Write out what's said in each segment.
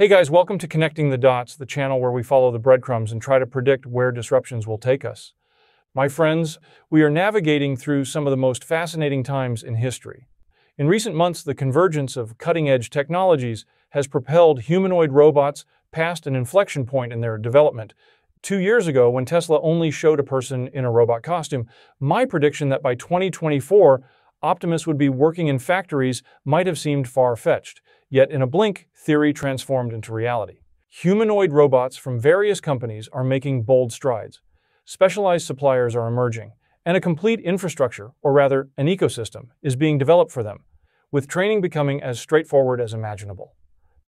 Hey guys, welcome to Connecting the Dots, the channel where we follow the breadcrumbs and try to predict where disruptions will take us. My friends, we are navigating through some of the most fascinating times in history. In recent months, the convergence of cutting-edge technologies has propelled humanoid robots past an inflection point in their development. Two years ago, when Tesla only showed a person in a robot costume, my prediction that by 2024, Optimus would be working in factories might have seemed far-fetched. Yet in a blink, theory transformed into reality. Humanoid robots from various companies are making bold strides. Specialized suppliers are emerging, and a complete infrastructure, or rather an ecosystem, is being developed for them, with training becoming as straightforward as imaginable.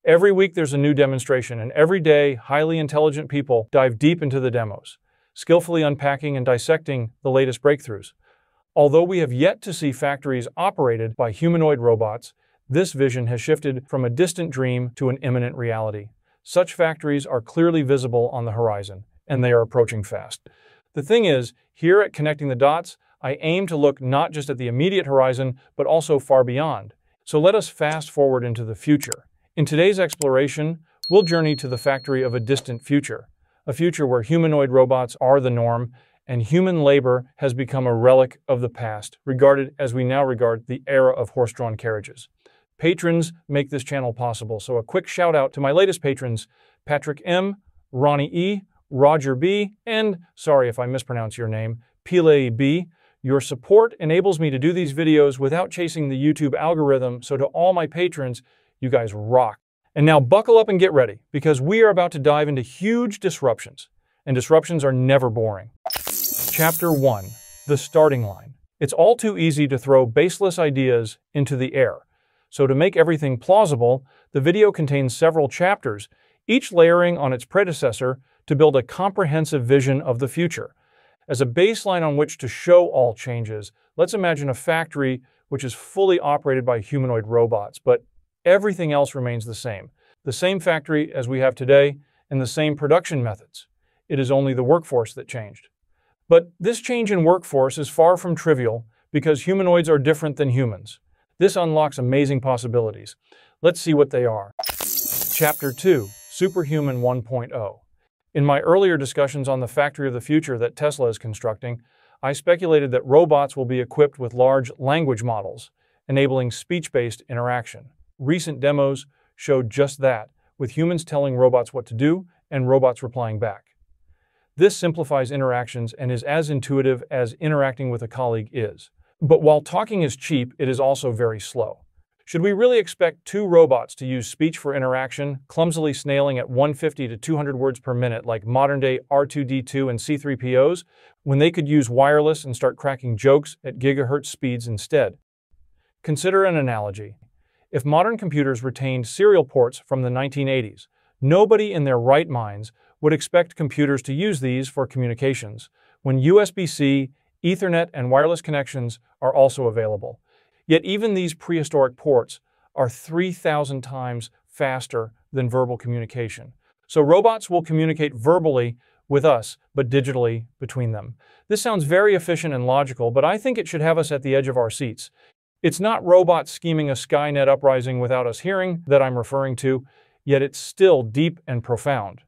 Every week there's a new demonstration, and every day highly intelligent people dive deep into the demos, skillfully unpacking and dissecting the latest breakthroughs. Although we have yet to see factories operated by humanoid robots, this vision has shifted from a distant dream to an imminent reality. Such factories are clearly visible on the horizon, and they are approaching fast. The thing is, here at Connecting the Dots, I aim to look not just at the immediate horizon, but also far beyond. So let us fast forward into the future. In today's exploration, we'll journey to the factory of a distant future, a future where humanoid robots are the norm and human labor has become a relic of the past, regarded as we now regard the era of horse-drawn carriages. Patrons make this channel possible, so a quick shout out to my latest patrons, Patrick M., Ronnie E., Roger B., and, sorry if I mispronounce your name, Pile B. Your support enables me to do these videos without chasing the YouTube algorithm, so to all my patrons, you guys rock. And now buckle up and get ready, because we are about to dive into huge disruptions. And disruptions are never boring. Chapter 1 The Starting Line. It's all too easy to throw baseless ideas into the air so to make everything plausible, the video contains several chapters, each layering on its predecessor to build a comprehensive vision of the future. As a baseline on which to show all changes, let's imagine a factory which is fully operated by humanoid robots, but everything else remains the same. The same factory as we have today and the same production methods. It is only the workforce that changed. But this change in workforce is far from trivial because humanoids are different than humans. This unlocks amazing possibilities. Let's see what they are. Chapter 2 Superhuman 1.0 In my earlier discussions on the factory of the future that Tesla is constructing, I speculated that robots will be equipped with large language models, enabling speech-based interaction. Recent demos showed just that, with humans telling robots what to do and robots replying back. This simplifies interactions and is as intuitive as interacting with a colleague is. But while talking is cheap, it is also very slow. Should we really expect two robots to use speech for interaction, clumsily snailing at 150 to 200 words per minute like modern-day R2-D2 and C3POs, when they could use wireless and start cracking jokes at gigahertz speeds instead? Consider an analogy. If modern computers retained serial ports from the 1980s, nobody in their right minds would expect computers to use these for communications, when USB-C Ethernet and wireless connections are also available. Yet even these prehistoric ports are 3,000 times faster than verbal communication. So robots will communicate verbally with us, but digitally between them. This sounds very efficient and logical, but I think it should have us at the edge of our seats. It's not robots scheming a Skynet uprising without us hearing that I'm referring to, yet it's still deep and profound.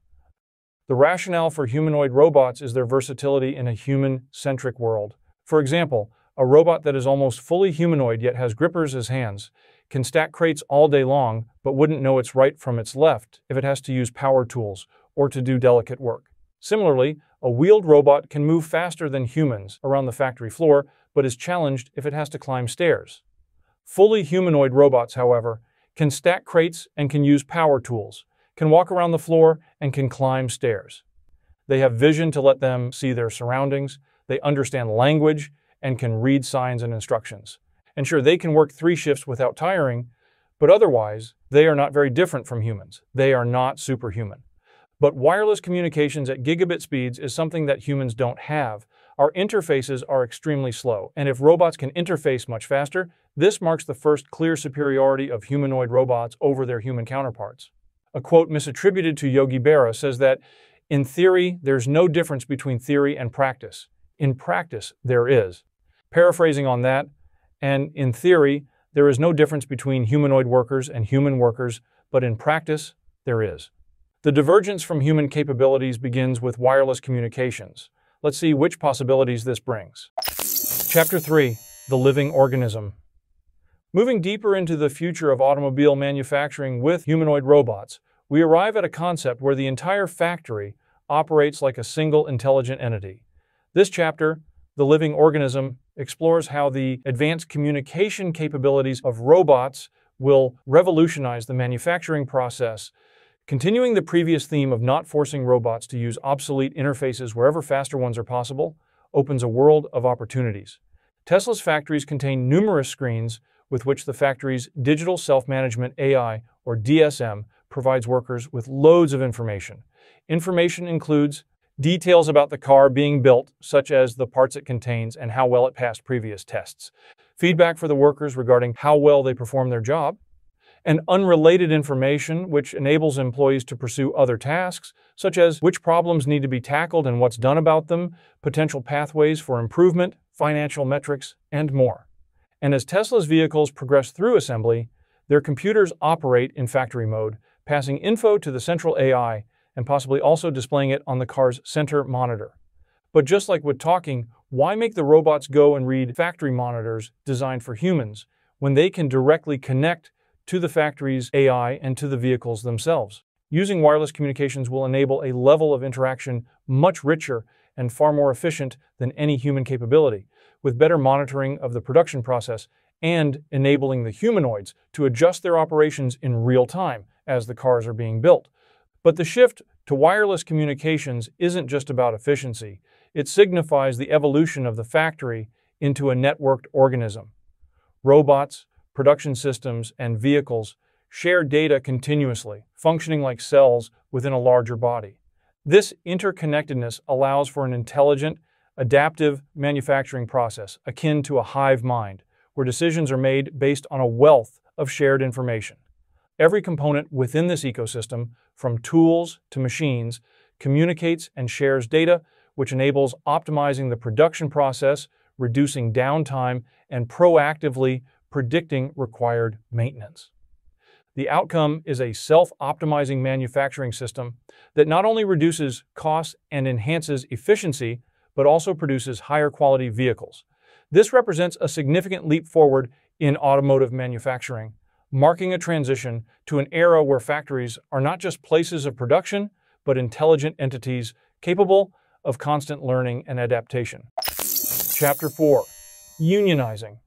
The rationale for humanoid robots is their versatility in a human-centric world. For example, a robot that is almost fully humanoid yet has grippers as hands can stack crates all day long but wouldn't know its right from its left if it has to use power tools or to do delicate work. Similarly, a wheeled robot can move faster than humans around the factory floor but is challenged if it has to climb stairs. Fully humanoid robots, however, can stack crates and can use power tools, can walk around the floor, and can climb stairs. They have vision to let them see their surroundings, they understand language, and can read signs and instructions. And sure, they can work three shifts without tiring, but otherwise, they are not very different from humans. They are not superhuman. But wireless communications at gigabit speeds is something that humans don't have. Our interfaces are extremely slow, and if robots can interface much faster, this marks the first clear superiority of humanoid robots over their human counterparts. A quote misattributed to Yogi Berra says that, in theory, there's no difference between theory and practice. In practice, there is. Paraphrasing on that, and in theory, there is no difference between humanoid workers and human workers, but in practice, there is. The divergence from human capabilities begins with wireless communications. Let's see which possibilities this brings. Chapter 3 The Living Organism. Moving deeper into the future of automobile manufacturing with humanoid robots, we arrive at a concept where the entire factory operates like a single intelligent entity. This chapter, The Living Organism, explores how the advanced communication capabilities of robots will revolutionize the manufacturing process Continuing the previous theme of not forcing robots to use obsolete interfaces wherever faster ones are possible opens a world of opportunities. Tesla's factories contain numerous screens with which the factory's digital self-management AI, or DSM, provides workers with loads of information. Information includes details about the car being built, such as the parts it contains and how well it passed previous tests, feedback for the workers regarding how well they perform their job, and unrelated information which enables employees to pursue other tasks, such as which problems need to be tackled and what's done about them, potential pathways for improvement, financial metrics, and more. And as Tesla's vehicles progress through assembly, their computers operate in factory mode, passing info to the central AI and possibly also displaying it on the car's center monitor. But just like with talking, why make the robots go and read factory monitors designed for humans when they can directly connect to the factory's AI and to the vehicles themselves. Using wireless communications will enable a level of interaction much richer and far more efficient than any human capability, with better monitoring of the production process and enabling the humanoids to adjust their operations in real time as the cars are being built. But the shift to wireless communications isn't just about efficiency. It signifies the evolution of the factory into a networked organism. Robots, production systems, and vehicles share data continuously, functioning like cells within a larger body. This interconnectedness allows for an intelligent, adaptive manufacturing process akin to a hive mind, where decisions are made based on a wealth of shared information. Every component within this ecosystem, from tools to machines, communicates and shares data, which enables optimizing the production process, reducing downtime, and proactively predicting required maintenance. The outcome is a self-optimizing manufacturing system that not only reduces costs and enhances efficiency, but also produces higher quality vehicles. This represents a significant leap forward in automotive manufacturing, marking a transition to an era where factories are not just places of production, but intelligent entities capable of constant learning and adaptation. Chapter 4 Unionizing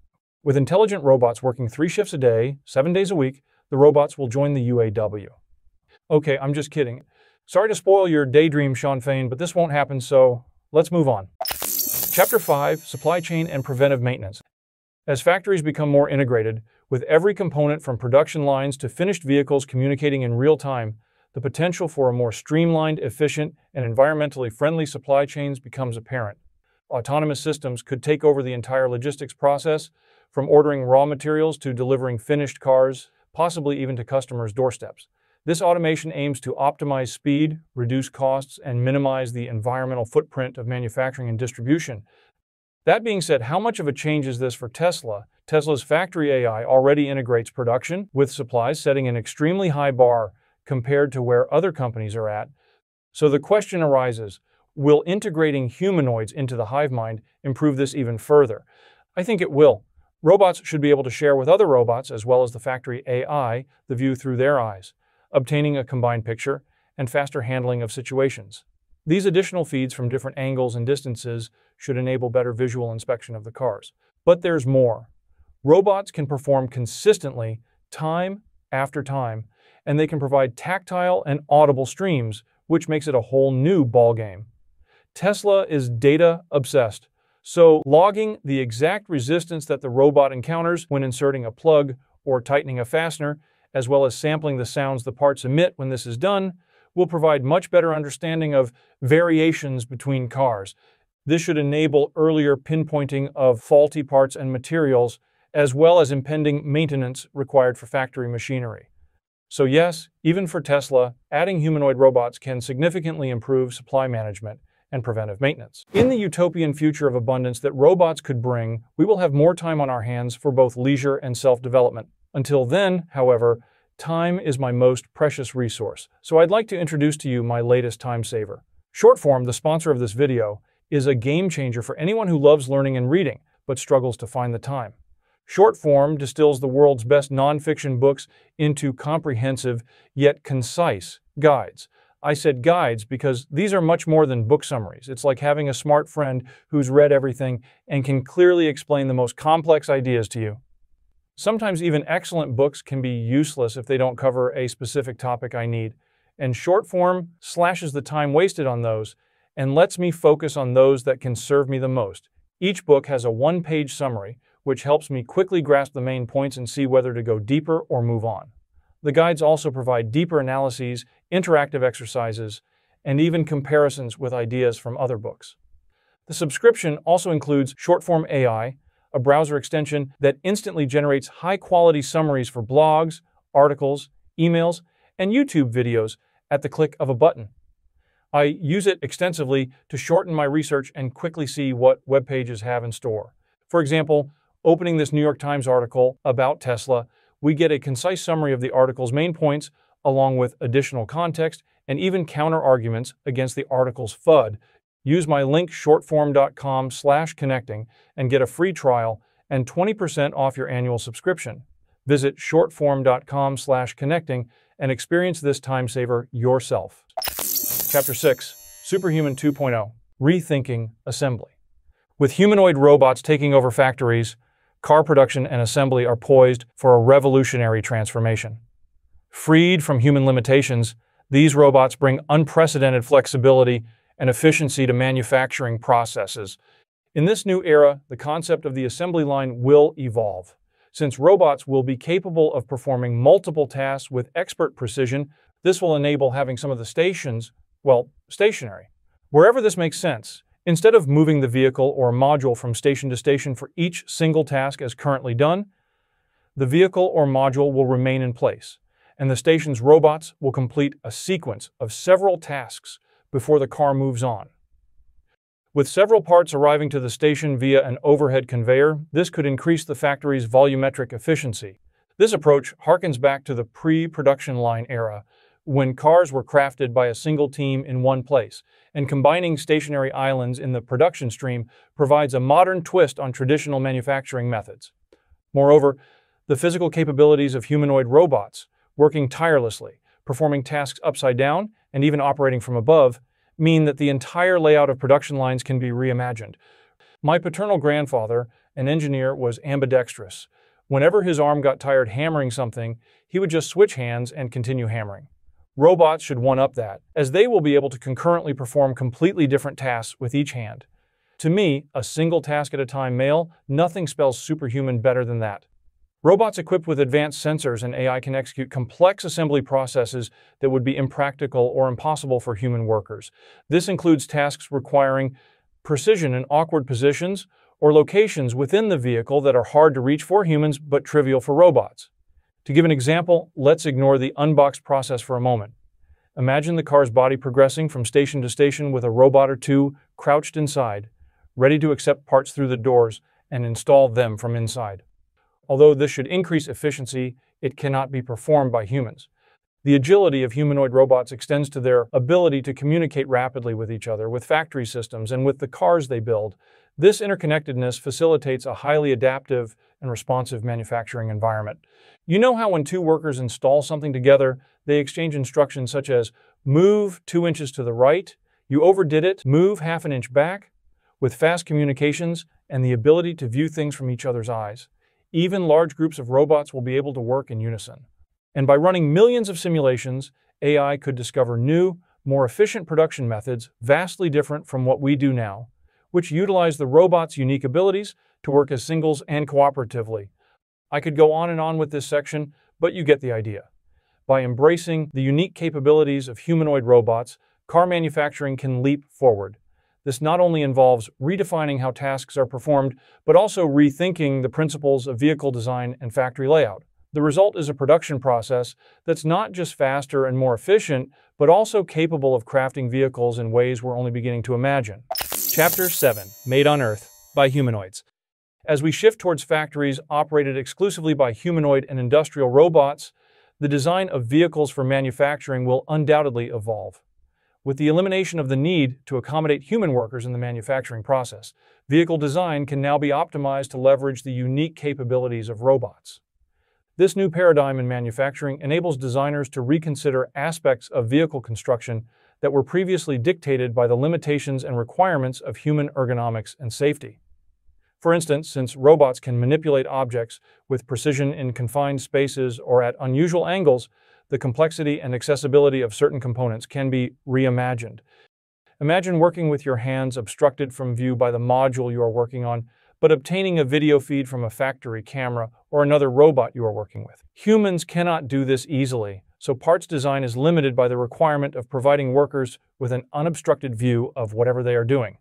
with intelligent robots working three shifts a day, seven days a week, the robots will join the UAW. Okay, I'm just kidding. Sorry to spoil your daydream, Shawn Fain, but this won't happen, so let's move on. Chapter 5 Supply Chain and Preventive Maintenance. As factories become more integrated, with every component from production lines to finished vehicles communicating in real time, the potential for a more streamlined, efficient, and environmentally friendly supply chains becomes apparent. Autonomous systems could take over the entire logistics process, from ordering raw materials to delivering finished cars, possibly even to customers' doorsteps. This automation aims to optimize speed, reduce costs, and minimize the environmental footprint of manufacturing and distribution. That being said, how much of a change is this for Tesla? Tesla's factory AI already integrates production with supplies, setting an extremely high bar compared to where other companies are at. So the question arises, will integrating humanoids into the hive mind improve this even further? I think it will. Robots should be able to share with other robots, as well as the factory AI, the view through their eyes, obtaining a combined picture and faster handling of situations. These additional feeds from different angles and distances should enable better visual inspection of the cars. But there's more. Robots can perform consistently, time after time, and they can provide tactile and audible streams, which makes it a whole new ballgame. Tesla is data obsessed so logging the exact resistance that the robot encounters when inserting a plug or tightening a fastener, as well as sampling the sounds the parts emit when this is done, will provide much better understanding of variations between cars. This should enable earlier pinpointing of faulty parts and materials, as well as impending maintenance required for factory machinery. So yes, even for Tesla, adding humanoid robots can significantly improve supply management, and preventive maintenance. In the utopian future of abundance that robots could bring, we will have more time on our hands for both leisure and self-development. Until then, however, Time is my most precious resource, so I'd like to introduce to you my latest time saver. Shortform, the sponsor of this video, is a game changer for anyone who loves learning and reading, but struggles to find the time. Shortform distills the world's best nonfiction books into comprehensive, yet concise, guides. I said guides because these are much more than book summaries. It's like having a smart friend who's read everything and can clearly explain the most complex ideas to you. Sometimes even excellent books can be useless if they don't cover a specific topic I need, and Shortform slashes the time wasted on those and lets me focus on those that can serve me the most. Each book has a one page summary, which helps me quickly grasp the main points and see whether to go deeper or move on. The guides also provide deeper analyses, interactive exercises, and even comparisons with ideas from other books. The subscription also includes Shortform AI, a browser extension that instantly generates high quality summaries for blogs, articles, emails, and YouTube videos at the click of a button. I use it extensively to shorten my research and quickly see what web pages have in store. For example, opening this New York Times article about Tesla, we get a concise summary of the article's main points along with additional context and even counter arguments against the article's FUD Use my link shortform.com slash connecting and get a free trial and 20% off your annual subscription. Visit shortform.com slash connecting and experience this time saver yourself. Chapter 6 Superhuman 2.0 Rethinking Assembly. With humanoid robots taking over factories, car production and assembly are poised for a revolutionary transformation. Freed from human limitations, these robots bring unprecedented flexibility and efficiency to manufacturing processes. In this new era, the concept of the assembly line will evolve. Since robots will be capable of performing multiple tasks with expert precision, this will enable having some of the stations, well, stationary. Wherever this makes sense, instead of moving the vehicle or module from station to station for each single task as currently done, the vehicle or module will remain in place, and the station's robots will complete a sequence of several tasks before the car moves on. With several parts arriving to the station via an overhead conveyor, this could increase the factory's volumetric efficiency. This approach harkens back to the pre-production line era, when cars were crafted by a single team in one place, and combining stationary islands in the production stream provides a modern twist on traditional manufacturing methods. Moreover, the physical capabilities of humanoid robots, working tirelessly, performing tasks upside down, and even operating from above, mean that the entire layout of production lines can be reimagined. My paternal grandfather, an engineer, was ambidextrous. Whenever his arm got tired hammering something, he would just switch hands and continue hammering. Robots should one up that, as they will be able to concurrently perform completely different tasks with each hand. To me, a single task at a time male, nothing spells superhuman better than that. Robots equipped with advanced sensors and AI can execute complex assembly processes that would be impractical or impossible for human workers. This includes tasks requiring precision in awkward positions or locations within the vehicle that are hard to reach for humans but trivial for robots. To give an example, let's ignore the unboxed process for a moment. Imagine the car's body progressing from station to station with a robot or two crouched inside, ready to accept parts through the doors and install them from inside. Although this should increase efficiency, it cannot be performed by humans. The agility of humanoid robots extends to their ability to communicate rapidly with each other, with factory systems, and with the cars they build. This interconnectedness facilitates a highly adaptive and responsive manufacturing environment. You know how when two workers install something together, they exchange instructions such as move two inches to the right, you overdid it, move half an inch back, with fast communications and the ability to view things from each other's eyes. Even large groups of robots will be able to work in unison. And by running millions of simulations, AI could discover new, more efficient production methods vastly different from what we do now, which utilize the robot's unique abilities to work as singles and cooperatively. I could go on and on with this section, but you get the idea. By embracing the unique capabilities of humanoid robots, car manufacturing can leap forward. This not only involves redefining how tasks are performed, but also rethinking the principles of vehicle design and factory layout. The result is a production process that's not just faster and more efficient, but also capable of crafting vehicles in ways we're only beginning to imagine. Chapter 7 Made on Earth by Humanoids. As we shift towards factories operated exclusively by humanoid and industrial robots, the design of vehicles for manufacturing will undoubtedly evolve. With the elimination of the need to accommodate human workers in the manufacturing process, vehicle design can now be optimized to leverage the unique capabilities of robots. This new paradigm in manufacturing enables designers to reconsider aspects of vehicle construction that were previously dictated by the limitations and requirements of human ergonomics and safety. For instance, since robots can manipulate objects with precision in confined spaces or at unusual angles, the complexity and accessibility of certain components can be reimagined. Imagine working with your hands obstructed from view by the module you are working on, but obtaining a video feed from a factory camera or another robot you are working with. Humans cannot do this easily, so parts design is limited by the requirement of providing workers with an unobstructed view of whatever they are doing.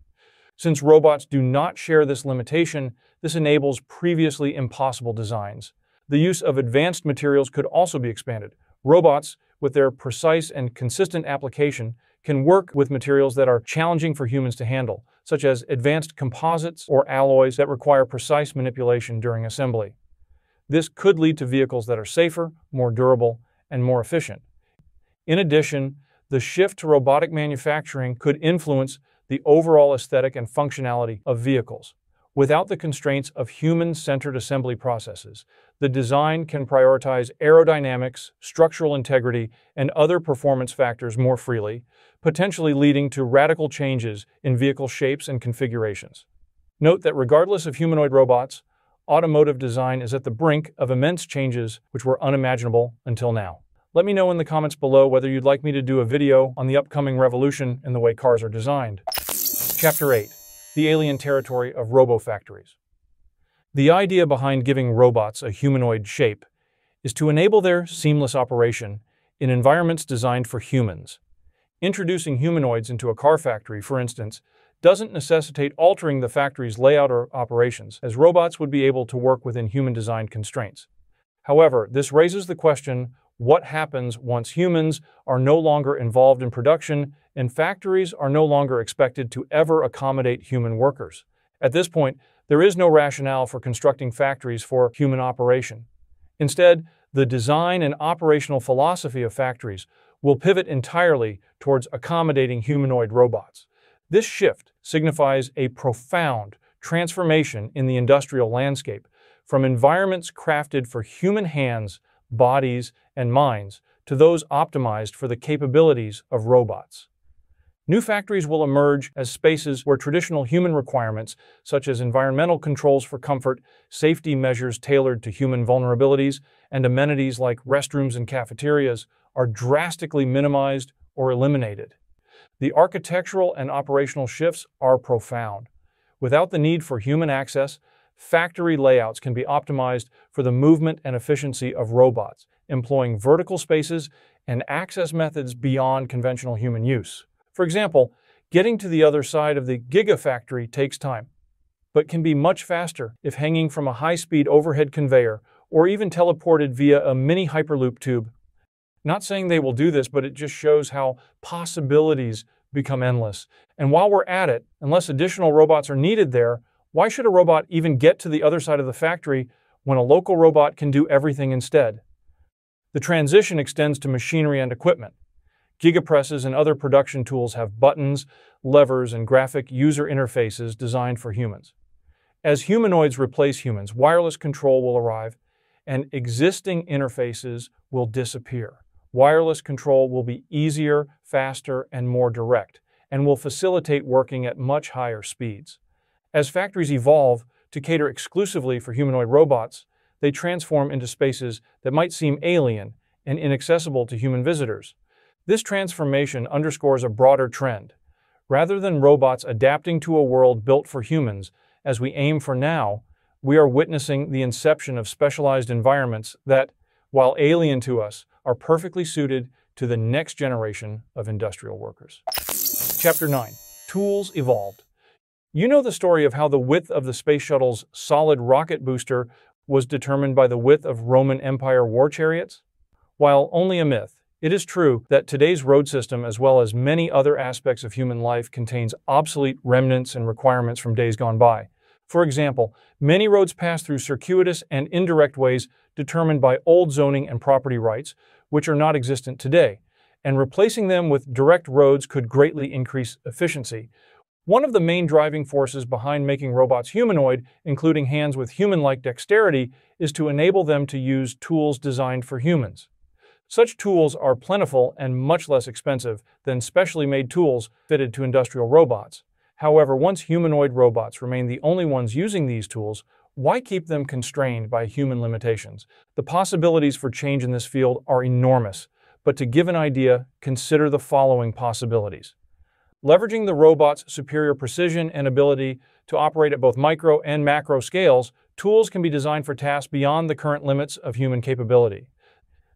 Since robots do not share this limitation, this enables previously impossible designs. The use of advanced materials could also be expanded. Robots, with their precise and consistent application, can work with materials that are challenging for humans to handle, such as advanced composites or alloys that require precise manipulation during assembly. This could lead to vehicles that are safer, more durable, and more efficient. In addition, the shift to robotic manufacturing could influence the overall aesthetic and functionality of vehicles. Without the constraints of human-centered assembly processes, the design can prioritize aerodynamics, structural integrity, and other performance factors more freely, potentially leading to radical changes in vehicle shapes and configurations. Note that regardless of humanoid robots, automotive design is at the brink of immense changes which were unimaginable until now. Let me know in the comments below whether you'd like me to do a video on the upcoming revolution in the way cars are designed. Chapter 8 The Alien Territory of Robofactories. The idea behind giving robots a humanoid shape is to enable their seamless operation in environments designed for humans. Introducing humanoids into a car factory, for instance, doesn't necessitate altering the factory's layout or operations, as robots would be able to work within human-designed constraints. However, this raises the question what happens once humans are no longer involved in production and factories are no longer expected to ever accommodate human workers. At this point, there is no rationale for constructing factories for human operation. Instead, the design and operational philosophy of factories will pivot entirely towards accommodating humanoid robots. This shift signifies a profound transformation in the industrial landscape from environments crafted for human hands bodies, and minds to those optimized for the capabilities of robots. New factories will emerge as spaces where traditional human requirements, such as environmental controls for comfort, safety measures tailored to human vulnerabilities, and amenities like restrooms and cafeterias, are drastically minimized or eliminated. The architectural and operational shifts are profound. Without the need for human access, factory layouts can be optimized for the movement and efficiency of robots, employing vertical spaces and access methods beyond conventional human use. For example, getting to the other side of the gigafactory takes time, but can be much faster if hanging from a high-speed overhead conveyor or even teleported via a mini Hyperloop tube. Not saying they will do this, but it just shows how possibilities become endless. And while we're at it, unless additional robots are needed there, why should a robot even get to the other side of the factory when a local robot can do everything instead? The transition extends to machinery and equipment. Gigapresses and other production tools have buttons, levers, and graphic user interfaces designed for humans. As humanoids replace humans, wireless control will arrive, and existing interfaces will disappear. Wireless control will be easier, faster, and more direct, and will facilitate working at much higher speeds. As factories evolve to cater exclusively for humanoid robots, they transform into spaces that might seem alien and inaccessible to human visitors. This transformation underscores a broader trend. Rather than robots adapting to a world built for humans, as we aim for now, we are witnessing the inception of specialized environments that, while alien to us, are perfectly suited to the next generation of industrial workers. Chapter 9 Tools Evolved you know the story of how the width of the space shuttle's solid rocket booster was determined by the width of Roman Empire war chariots? While only a myth, it is true that today's road system, as well as many other aspects of human life, contains obsolete remnants and requirements from days gone by. For example, many roads pass through circuitous and indirect ways determined by old zoning and property rights, which are not existent today, and replacing them with direct roads could greatly increase efficiency. One of the main driving forces behind making robots humanoid, including hands with human-like dexterity, is to enable them to use tools designed for humans. Such tools are plentiful and much less expensive than specially made tools fitted to industrial robots. However, once humanoid robots remain the only ones using these tools, why keep them constrained by human limitations? The possibilities for change in this field are enormous, but to give an idea, consider the following possibilities. Leveraging the robot's superior precision and ability to operate at both micro and macro scales, tools can be designed for tasks beyond the current limits of human capability.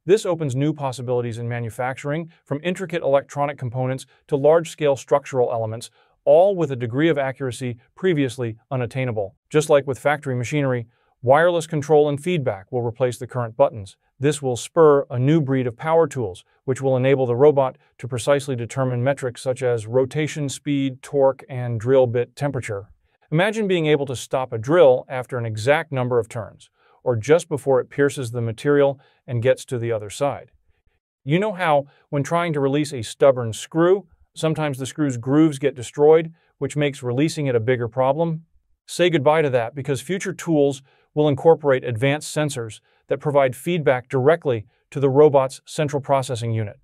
This opens new possibilities in manufacturing, from intricate electronic components to large-scale structural elements, all with a degree of accuracy previously unattainable. Just like with factory machinery, wireless control and feedback will replace the current buttons. This will spur a new breed of power tools, which will enable the robot to precisely determine metrics such as rotation speed, torque, and drill bit temperature. Imagine being able to stop a drill after an exact number of turns, or just before it pierces the material and gets to the other side. You know how, when trying to release a stubborn screw, sometimes the screw's grooves get destroyed, which makes releasing it a bigger problem? Say goodbye to that because future tools will incorporate advanced sensors that provide feedback directly to the robot's central processing unit.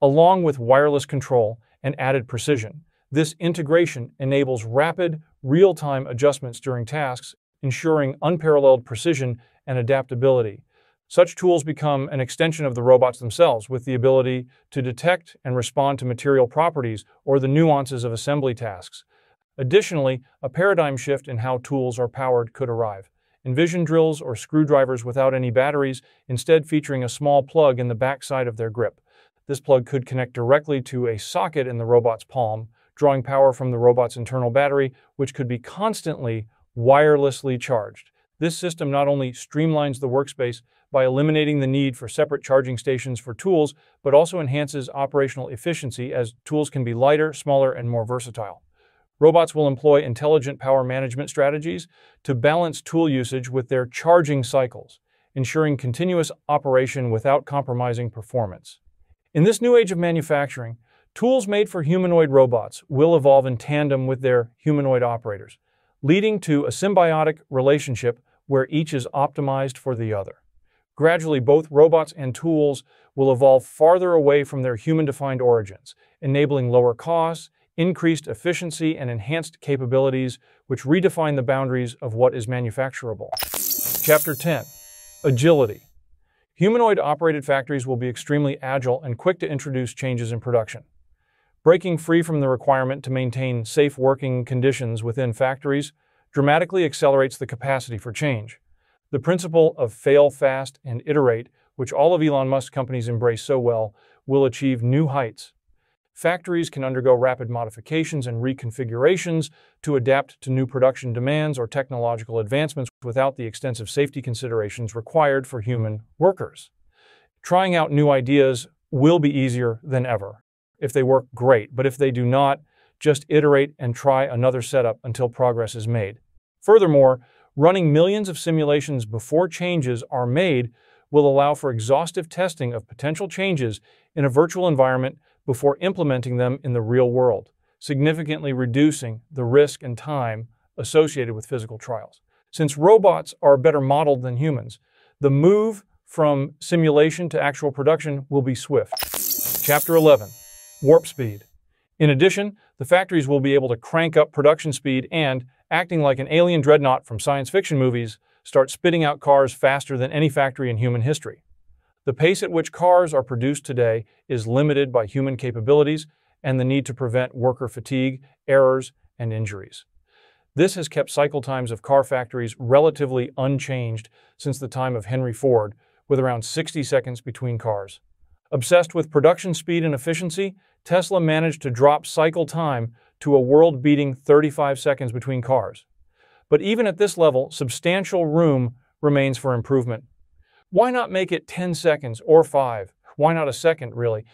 Along with wireless control and added precision, this integration enables rapid, real-time adjustments during tasks, ensuring unparalleled precision and adaptability. Such tools become an extension of the robots themselves with the ability to detect and respond to material properties or the nuances of assembly tasks. Additionally, a paradigm shift in how tools are powered could arrive. Envision drills or screwdrivers without any batteries, instead featuring a small plug in the backside of their grip. This plug could connect directly to a socket in the robot's palm, drawing power from the robot's internal battery, which could be constantly wirelessly charged. This system not only streamlines the workspace by eliminating the need for separate charging stations for tools, but also enhances operational efficiency as tools can be lighter, smaller, and more versatile. Robots will employ intelligent power management strategies to balance tool usage with their charging cycles, ensuring continuous operation without compromising performance. In this new age of manufacturing, tools made for humanoid robots will evolve in tandem with their humanoid operators, leading to a symbiotic relationship where each is optimized for the other. Gradually, both robots and tools will evolve farther away from their human-defined origins, enabling lower costs, increased efficiency, and enhanced capabilities which redefine the boundaries of what is manufacturable. Chapter 10 Agility Humanoid-operated factories will be extremely agile and quick to introduce changes in production. Breaking free from the requirement to maintain safe working conditions within factories dramatically accelerates the capacity for change. The principle of fail fast and iterate, which all of Elon Musk's companies embrace so well, will achieve new heights. Factories can undergo rapid modifications and reconfigurations to adapt to new production demands or technological advancements without the extensive safety considerations required for human workers. Trying out new ideas will be easier than ever. If they work, great, but if they do not, just iterate and try another setup until progress is made. Furthermore, running millions of simulations before changes are made will allow for exhaustive testing of potential changes in a virtual environment before implementing them in the real world, significantly reducing the risk and time associated with physical trials. Since robots are better modeled than humans, the move from simulation to actual production will be swift. Chapter 11 Warp Speed. In addition, the factories will be able to crank up production speed and, acting like an alien dreadnought from science fiction movies, start spitting out cars faster than any factory in human history. The pace at which cars are produced today is limited by human capabilities and the need to prevent worker fatigue, errors, and injuries. This has kept cycle times of car factories relatively unchanged since the time of Henry Ford, with around 60 seconds between cars. Obsessed with production speed and efficiency, Tesla managed to drop cycle time to a world-beating 35 seconds between cars. But even at this level, substantial room remains for improvement. Why not make it 10 seconds or 5? Why not a second, really?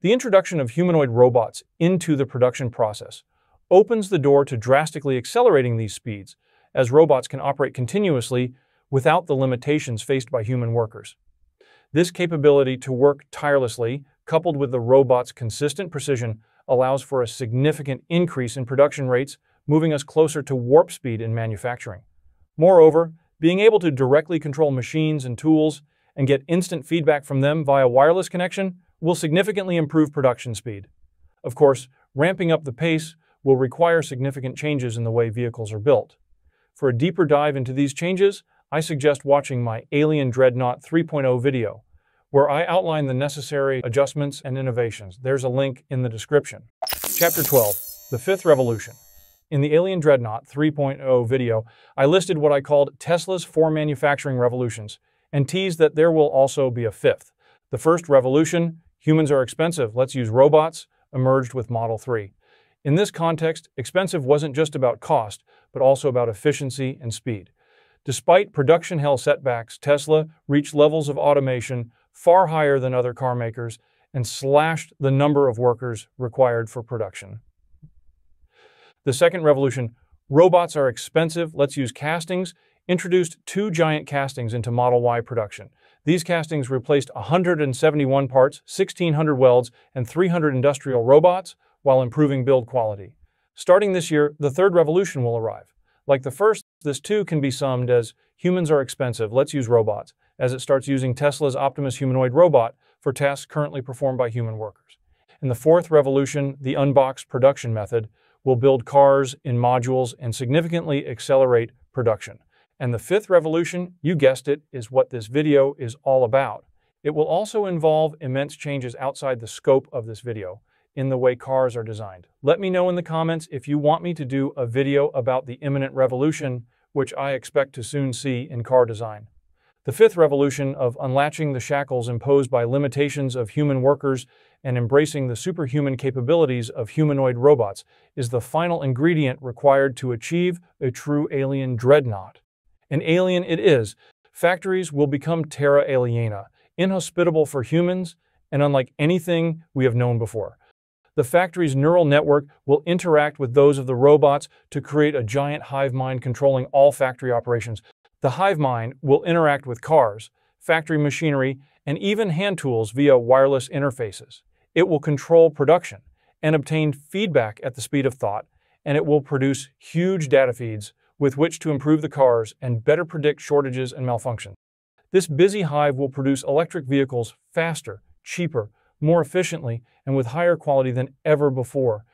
The introduction of humanoid robots into the production process opens the door to drastically accelerating these speeds, as robots can operate continuously without the limitations faced by human workers. This capability to work tirelessly, coupled with the robot's consistent precision, allows for a significant increase in production rates, moving us closer to warp speed in manufacturing. Moreover, being able to directly control machines and tools and get instant feedback from them via wireless connection will significantly improve production speed. Of course, ramping up the pace will require significant changes in the way vehicles are built. For a deeper dive into these changes, I suggest watching my Alien Dreadnought 3.0 video, where I outline the necessary adjustments and innovations. There's a link in the description. Chapter 12 The Fifth Revolution. In the Alien Dreadnought 3.0 video, I listed what I called Tesla's four manufacturing revolutions and teased that there will also be a fifth. The first revolution, humans are expensive, let's use robots, emerged with Model 3. In this context, expensive wasn't just about cost, but also about efficiency and speed. Despite production hell setbacks, Tesla reached levels of automation far higher than other car makers and slashed the number of workers required for production. The second revolution, robots are expensive, let's use castings, introduced two giant castings into Model Y production. These castings replaced 171 parts, 1,600 welds, and 300 industrial robots while improving build quality. Starting this year, the third revolution will arrive. Like the first, this too can be summed as humans are expensive, let's use robots, as it starts using Tesla's Optimus humanoid robot for tasks currently performed by human workers. In the fourth revolution, the unboxed production method will build cars in modules and significantly accelerate production. And the fifth revolution, you guessed it, is what this video is all about. It will also involve immense changes outside the scope of this video in the way cars are designed. Let me know in the comments if you want me to do a video about the imminent revolution, which I expect to soon see in car design. The fifth revolution of unlatching the shackles imposed by limitations of human workers and embracing the superhuman capabilities of humanoid robots is the final ingredient required to achieve a true alien dreadnought. An alien it is. Factories will become terra aliena, inhospitable for humans and unlike anything we have known before the factory's neural network will interact with those of the robots to create a giant hive mind controlling all factory operations. The hive mind will interact with cars, factory machinery, and even hand tools via wireless interfaces. It will control production and obtain feedback at the speed of thought, and it will produce huge data feeds with which to improve the cars and better predict shortages and malfunctions. This busy hive will produce electric vehicles faster, cheaper, more efficiently, and with higher quality than ever before.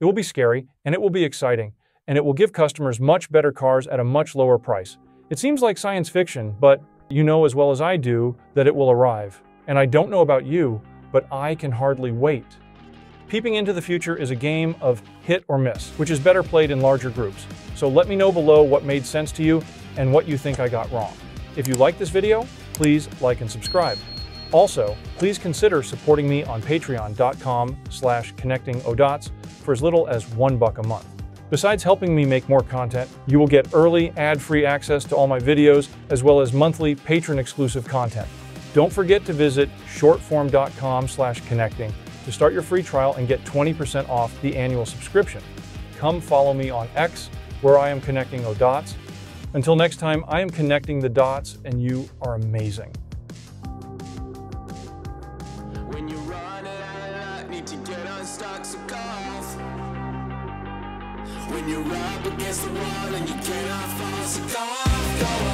It will be scary, and it will be exciting, and it will give customers much better cars at a much lower price. It seems like science fiction, but you know as well as I do that it will arrive. And I don't know about you, but I can hardly wait. Peeping into the future is a game of hit or miss, which is better played in larger groups. So let me know below what made sense to you and what you think I got wrong. If you like this video, please like and subscribe. Also, please consider supporting me on patreon.com slash connectingodots for as little as one buck a month. Besides helping me make more content, you will get early, ad-free access to all my videos, as well as monthly patron-exclusive content. Don't forget to visit shortform.com slash connecting to start your free trial and get 20% off the annual subscription. Come follow me on X, where I am connecting the dots. Until next time, I am connecting the dots, and you are amazing. Against the wall and you cannot fall, so go off, go off.